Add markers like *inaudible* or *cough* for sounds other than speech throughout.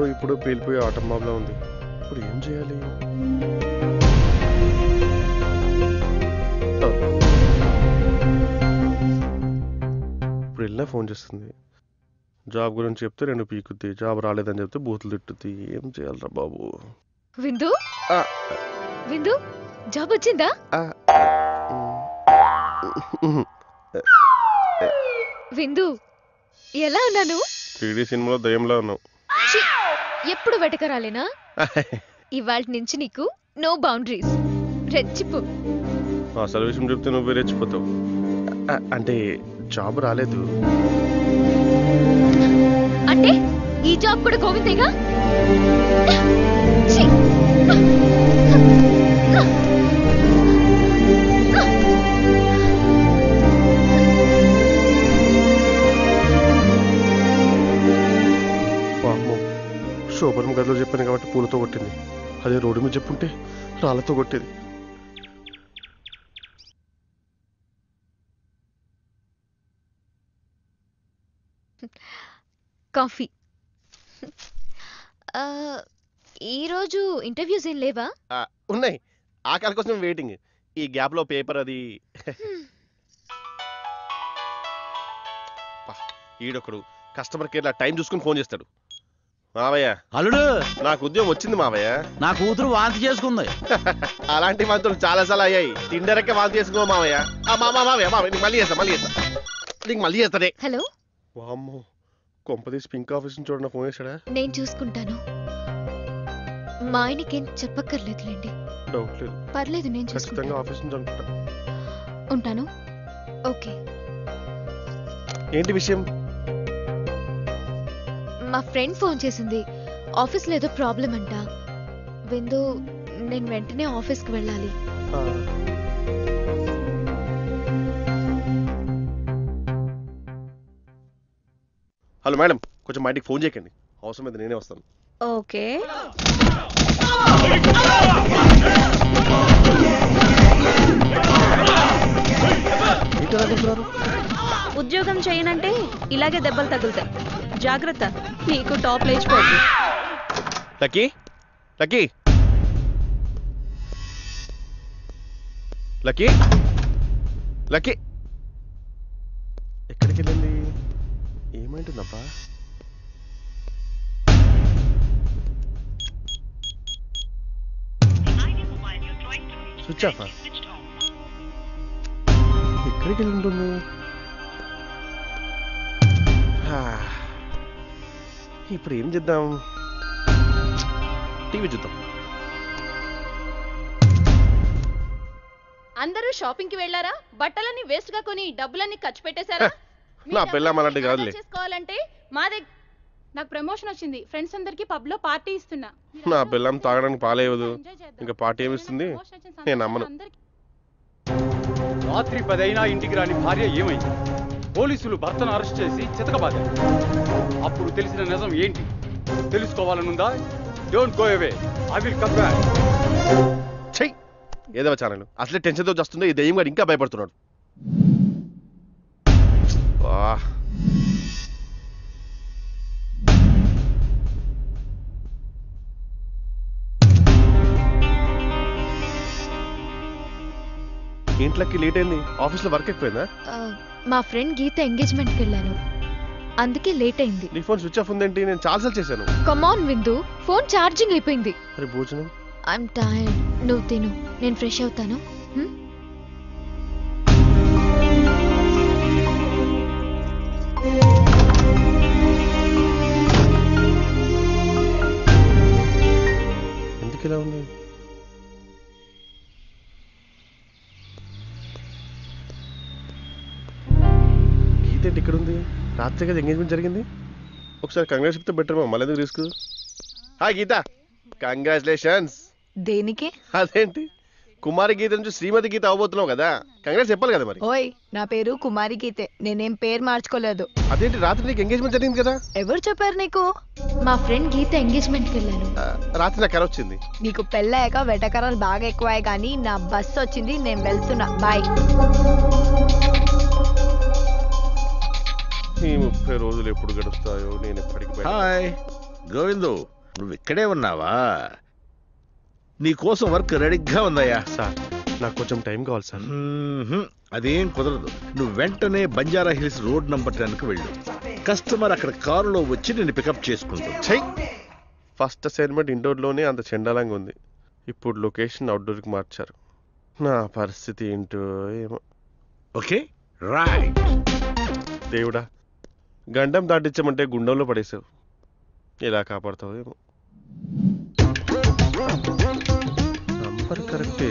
అప్పుడు ఇప్పుడు పేలిపోయే ఆటం బాబులా ఉంది. ఇప్పుడు ఏం చేయాలి. ఇప్పుడు వెళ్ళినా ఫోన్ చేస్తుంది. జాబ్ గురించి చెప్తే రెండు పీకుద్ది జాబ్ రాలేదని చెప్తే బూతులు తిట్టుద్ది. ఏం చేయాలరా బాబు? విందు. విందు జాబ్ వచ్చిందా. విందు ఎలా ఉన్నాను? త్రీ డీ సినిమాలో దయ్యంలో ఉన్నావు. ఎప్పుడు వెటకరాలేనా? *laughs* ఇవాళ నుంచి నీకు నో బౌండరీస్ రెచ్చిపో. అసలు విషయం చెప్తే నువ్వు రెచ్చిపోతావు. అంటే జాబ్ రాలేదు. అంటే ఈ జాబ్ కూడా గోవిందేగా? శోభనం గదిలో చెప్పాను కాబట్టి పూలతో కొట్టింది. అదే రోడ్డు మీద చెప్పుంటే రాళ్ళతో కొట్టేది. కాఫీ. ఆ, ఈరోజు ఇంటర్వ్యూస్ ఏం లేవా? ఉన్నాయి. ఆకలి కోసం వెయిటింగ్ ఈ గ్యాప్లో పేపర్ అది. ఈడొకడు. కస్టమర్ కేర్ టైం చూసుకుని ఫోన్ చేస్తాడు. మావయ్య. అల్లుడు! నాకు ఉద్యోగం వచ్చింది మావయ్య. నా కూతురు వాంతి చేసుకుంది. *laughs* అలాంటి వాంతులు చాలా సార్లు అయ్యాయి. తిండరకే వాంతి చేసుకో మావయ్య. ఆ, మా మా- మావయ్య మావయ్య నీకు మళ్ళీ చేస్తా మళ్ళీ చేస్తా. నీకు మళ్ళీ చేస్తానే హలో? వామ్మో కొంపదీసి పింక్ ఆఫీస్ నుంచి చూడండి ఫోన్ చేశాడా? నేను చూసుకుంటాను. మా ఆయనకేం చెప్పక్కర్లేదులేండి. డౌట్ లేదు. పర్లేదు నేను ఖచ్చితంగా చూసుకుంటాను. ఆఫీస్ నుంచి అనుకుంటా. ఉంటాను. ఓకే. ఏంటి విషయం? మా ఫ్రెండ్ ఫోన్ చేసింది. ఆఫీస్లో ఏదో ప్రాబ్లం అంట. విందు నేను వెంటనే ఆఫీస్కి వెళ్ళాలి. హలో మేడం కొంచెం మా ఇంటికి ఫోన్ చేయకండి. అవసరం అయితే నేనే వస్తాను. ఓకే? ఉద్యోగం చేయనంటే ఇలాగే దెబ్బలు తగులుతాయి. జాగ్రత్త. నీకు టాప్ లేచిపోద్ది లక్కీ? లక్కీ? లక్కీ? లక్కీ? ఎక్కడికి వెళ్ళింది ఏమంటుందబ్బా? స్విచ్ ఆఫ్ ఎక్కడికి వెళ్ళి ఉంటుంది? హా. *sighs* Ah. ఇప్పుడు ఏం చేద్దాం. టీవీ చూద్దాం. అందరూ షాపింగ్కి వెళ్ళారా? బట్టలన్నీ వేస్ట్గా కొని డబ్బులన్నీ ఖర్చు పెట్టేశారా? నా పెళ్ళాం అలాంటి కాదులే. చేసుకోవాలంటే మా దగ్గర నాకు ప్రమోషన్ వచ్చింది. ఫ్రెండ్స్ అందరికి పబ్లో పార్టీ ఇస్తున్నా నా పిల్లం తాగడానికి పాలేవదు ఇంకా పార్టీ ఏమిస్తుంది నేను నమ్మను. రాత్రి పదైనా ఇంటికి రాని భార్య ఏమైంది? పోలీసులు భర్తను అరెస్ట్ చేసి చితకబాదారు. అప్పుడు తెలిసిన నిజం ఏంటి? తెలుసుకోవాలనుందా? Don't go away I will come back చెయ్ ఏదో ఛానల్ అసలే టెన్షన్తో వస్తుందో ఈ దెయ్యం గారు ఇంకా భయపడుతున్నాడు. ఇంట్లోకి లేట్ అయింది? ఆఫీస్లో వర్క్ ఎక్కువైందా? మా ఫ్రెండ్ గీత ఎంగేజ్మెంట్కి వెళ్ళాను. అందుకే లేట్ అయింది. నీ ఫోన్ స్విచ్ ఆఫ్ ఉందేంటి? నేను చాలాసార్లు చేశాను. కమాన్ విందు. ఫోన్ ఛార్జింగ్ అయిపోయింది. మరి భోజనం. ఐఎమ్ టైర్డ్ నువ్వు తిను. నేను ఫ్రెష్ అవుతాను. హ్మ్? ఎందుకు ఇలా ఉంది? గీత ఏంటి ఇక్కడ ఉంది? రాత్రి కదా ఎంగేజ్మెంట్ జరిగింది? ఒకసారి కంగ్రాట్స్ చెప్తే బెటర్ మా మళ్ళీ రిస్క్ హాయ్ గీత. కంగ్రాచులేషన్స్ దేనికి? అదేంటి? కుమారి గీత నుంచి శ్రీమతి గీత అవబోతున్నావు కదా. కంగ్రెస్ చెప్పాలి కదా మరి. ఓయ్ నా పేరు కుమారి గీతే. నేనేం పేరు మార్చుకోలేదు. అదేంటి రాత్రి నీకు ఎంగేజ్మెంట్ జరిగింది కదా? ఎవరు చెప్పారు నీకు? మా ఫ్రెండ్ గీత ఎంగేజ్మెంట్కి వెళ్ళాను ఆ, రాత్రి నాకు కర వచ్చింది నీకు పెళ్ళయ్యాక వెటకరాలు బాగా ఎక్కువయ్యాయి కానీ నా బస్ వచ్చింది నేను వెళ్తున్నా. బాయ్ ముప్పై రోజులు ఎప్పుడు గడుస్తాయో నేను ఎప్పటికి హాయ్ గోవిందు నువ్వు ఇక్కడే ఉన్నావా? నీ కోసం వర్క్ రెడీగా ఉందయ్యా. సార్ నాకు కొంచెం టైం కావాలి సార్. మ్మ్హ్మ్. అదేం కుదరదు. నువ్వు వెంటనే బంజారా హిల్స్ రోడ్ నంబర్ టెన్కు వెళ్ళు. కస్టమర్ అక్కడ కారులో వచ్చి నిన్ను పికప్ చేసుకుంటుంది. చెయ్ ఫస్ట్ అసైన్మెంట్ ఇండోర్లోనే అంత చండాలంగా ఉంది. ఇప్పుడు లొకేషన్ అవుట్డోర్కి మార్చారు. నా పరిస్థితి ఏంటో ఏమో. ఓకే? రైట్ దేవుడా గండం దాటించమంటే గుండంలో పడేసావు. ఎలా కాపాడుతావు ఏమో నంబర్ కరెక్టే.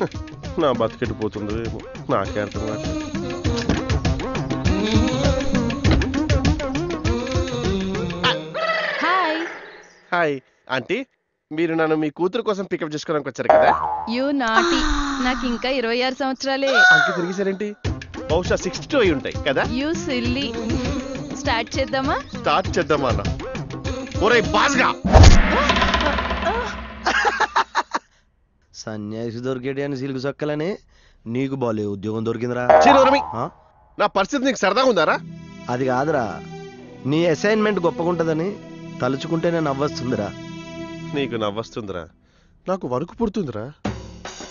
*laughs* నా బతికెట్టు పోతుందో ఏమో నాకే అర్థం కావట్లేదు. హాయ్. ఆంటీ మీరు నన్ను మీ కూతురు కోసం పికప్ చేసుకోవడానికి వచ్చారు కదా? You naughty. నాకు ఇంకా ఇరవై ఆరు సంవత్సరాలే. అంకి తిరిగేసారేంటి బహుశా సిక్స్టీ టూ అయి ఉంటాయి కదా? You silly. స్టార్ట్ చేద్దామా? స్టార్ట్ చేద్దామా అన్న? ఒరే బాస్గా. సన్యాసి దొరికేటి అని సిల్క్ సొక్కలని? నీకు బాలే ఉద్యోగం దొరికిందిరా. చిరురమి ఆ? నా పరిస్థితి నీకు సరదాగా ఉందారా? అది కాదురా. నీ అసైన్మెంట్ గొప్పగుంటదని తలుచుకుంటేనే నవ్వొస్తుందిరా. నీకు నవ్వొస్తుందిరా. నాకు వరకు పుడుతుందిరా.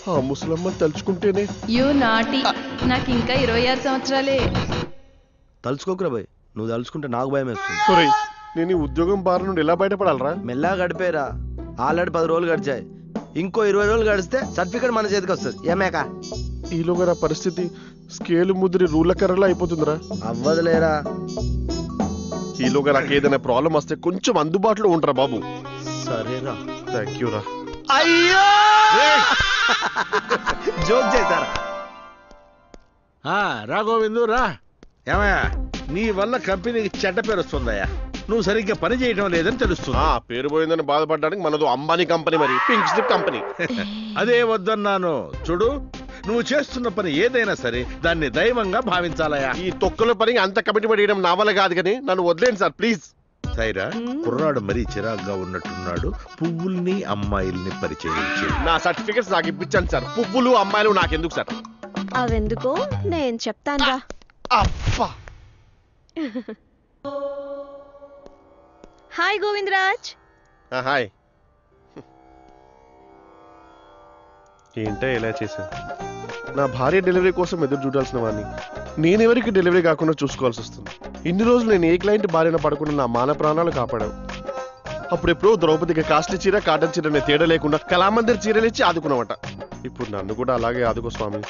ఆ ముసలమ్మని తలుచుకుంటేనే యూ నాటి. నాకు ఇంకా ఇరవై ఆరు సంవత్సరాలే. తలుచుకోకురా బాయ్. నువ్వు తలుచుకుంటే నాకు భయం వేస్తుంది. నేను ఈ ఉద్యోగం బారి నుండి ఎలా బయటపడాలరా? మెల్లగా గడిపేరా. ఆల్రెడీ పది రోజులు గడిచాయి. ఇంకో ఇరవై రోజులు గడిస్తే సర్టిఫికేట్ మన చేతికి వస్తుంది. ఏమేక ఈలోగా నా పరిస్థితి స్కేలు ముదిరి రూళ్ళ కర్రలా అయిపోతుందిరా. అవ్వదులేరా. ఈలోగా నాకు ఏదైనా ప్రాబ్లం వస్తే కొంచెం అందుబాటులో ఉంటారా బాబు. సరేరా. థ్యాంక్ యూ రా. అయ్యో! *laughs* జోక్ చేశారా? ఆ, రా గోవిందు రా. ఏమయ్యా? నీ వల్ల కంపెనీకి చెడ్డ పేరు వస్తుందయ్యా. నువ్వు సరిగ్గా పని చేయడం లేదని తెలుస్తుంది. ఆ పేరు పోయిందని బాధపడడానికి మనదు అంబానీ కంపెనీ మరి పింక్ స్లిప్ కంపెనీ. *laughs* అదే వద్దన్నాను. చూడు నువ్వు చేస్తున్న పని ఏదైనా సరే దాన్ని దైవంగా భావించాలయ్యా. ఈ తొక్కల పని అంత కమిటీ పడేయడం నా వల్ల కాదు కానీ నన్ను వదిలేండి సార్ ప్లీజ్ సైరా కుర్రాడు మరీ చిరాగ్గా ఉన్నట్టున్నాడు. పువ్వుల్ని అమ్మాయిల్ని పరిచయం చేయి. నా సర్టిఫికెట్స్ నాకు ఇప్పించండి సార్. పువ్వులు అమ్మాయిలు నాకెందుకు సార్? అవెందుకో నేను చెప్తానురా అబ్బా! హాయ్ గోవిందరాజ్ హాయ్ ఏంటో ఎలా చేశాను నా భార్య డెలివరీ కోసం ఎదురు చూడాల్సిన వాడిని నేనెవరికి డెలివరీ కాకుండా చూసుకోవాల్సి వస్తుంది. ఇన్ని రోజులు నేను ఏ క్లయింట్ భార్యన పడకుండా నా మాన ప్రాణాలు కాపాడావు. అప్పుడెప్పుడో ద్రౌపదికి కాస్ట్లీ చీర కాటన్ చీర అనే తేడా లేకుండా కళామందిర్ చీరలు ఇచ్చి ఆదుకున్నావట. ఇప్పుడు నన్ను కూడా అలాగే ఆదుకో స్వామి.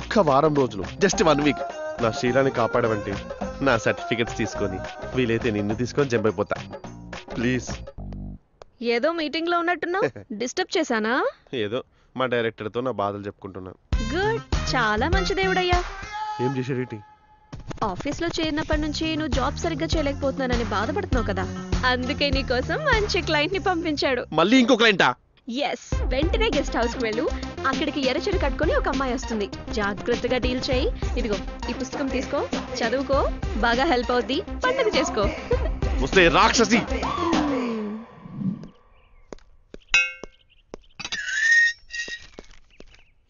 ఒక్క వారం రోజులు జస్ట్ వన్ వీక్ నా శీలాన్ని కాపాడవంటే నా సర్టిఫికెట్స్ తీసుకొని వీలైతే నిన్ను తీసుకొని జంపైపోతా. ప్లీజ్. ఏదో మీటింగ్లో ఉన్నట్టున్నావు *laughs* డిస్టర్బ్ చేశానా? ఏదో మా డైరెక్టర్తో నా బాధలు చెప్పుకుంటున్నాను గుడ్. చాలా మంచి దేవుడయ్యా. ఏం చేశాడేంటి ఆఫీస్లో చేరినప్పటి నుంచి నువ్వు జాబ్ సరిగ్గా చేయలేకపోతున్నానని బాధపడుతున్నావు కదా. అందుకే నీ కోసం మంచి క్లయింట్ని పంపించాడు. మళ్ళీ ఇంకో క్లయింటా? ఎస్ వెంటనే గెస్ట్ హౌస్కి వెళ్ళు. అక్కడికి ఎర్రచీర కట్టుకొని ఒక అమ్మాయి వస్తుంది. జాగ్రత్తగా డీల్ చేయి. ఇదిగో ఈ పుస్తకం తీసుకో చదువుకో బాగా హెల్ప్ అవుద్ది పండుగ చేసుకో. వస్తే రాక్షసి.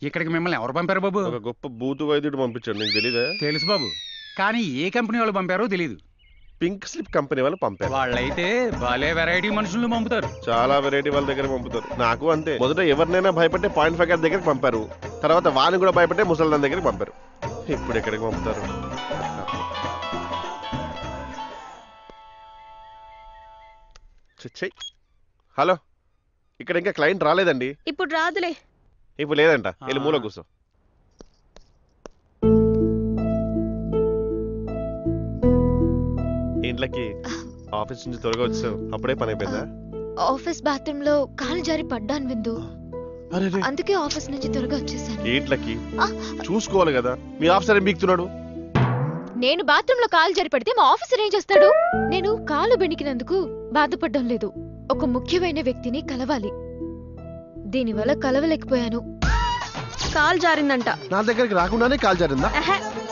ఇక్కడికి మిమ్మల్ని ఎవరు పంపారు బాబు? ఒక గొప్ప బూతు వైద్యుడు పంపించాడు నీకు తెలీదా? తెలుసు బాబు. కానీ ఏ కంపెనీ వాళ్ళు పంపారో తెలియదు పింక్ స్లిప్ కంపెనీ వాళ్ళు పంపారు. వాళ్ళైతే భలే వెరైటీ మనుషులను పంపుతారు. చాలా వెరైటీ వాళ్ళ దగ్గర పంపుతారు. నాకు అంతే. మొదట ఎవరినైనా భయపట్టే పాయింట్ ఫైవ్ గారి దగ్గరికి పంపారు. తర్వాత వాని కూడా భయపట్టే ముసల్దాన్ దగ్గరికి పంపారు. ఇప్పుడు ఎక్కడికి పంపుతారు. హలో. ఇక్కడ ఇంకా క్లయింట్ రాలేదండి. ఇప్పుడు రాదులే. ఇప్పుడు లేదంట. వెళ్ళి మూల కూర్చో. ఇంట్లోకి ఆఫీస్ నుంచి త్వరగా వచ్చావు. అప్పుడే పని అయిపోయిందా? ఆఫీస్ బాత్రూమ్లో కాలు జారి పడ్డాను విందు. అందుకే ఆఫీస్ నుంచి త్వరగా వచ్చేసాను. ఏంట్లకి చూసుకోవాలి కదా. మీ ఆఫీసర్ ఏం బీక్తున్నాడు? నేను బాత్రూమ్లో కాలు జారి పడితే మా ఆఫీసర్ ఏం చేస్తాడు? నేను కాలు బెణికినందుకు బాధపడడం లేదు. ఒక ముఖ్యమైన వ్యక్తిని కలవాలి. దీనివల్ల కలవలేకపోయాను. కాల్ జారిందంట. నా దగ్గరికి రాకుండానే కాల్ జారిందా?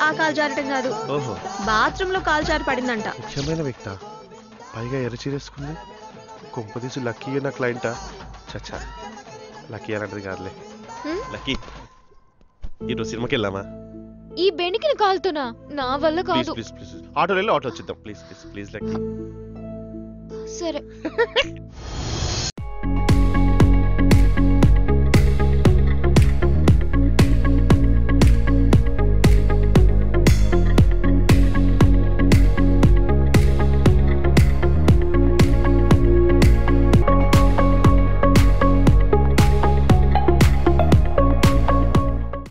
ఆ కాల్ జారటం కాదు. ఓహో. బాత్రూమ్లో కాల్ జారి పడిందంట ముఖ్యమైన వ్యక్త. పైగా ఎరచీరేసుకుంది కొంపదీసి లక్కీ నా క్లయింటా? చచ్చా. లక్కీ అని అంటది కాదులే. హ్మ్? లక్కీ. ఈరోజు సినిమాకి వెళ్దామా? ఈ బెణికిన కాలుతోనా? నా వల్ల ప్లీజ్ కాదు. ప్లీజ్ ప్లీజ్ ఆటోలో వెళ్ళి auto వచ్చిద్దాం. Please please please lucky. సరే. *laughs*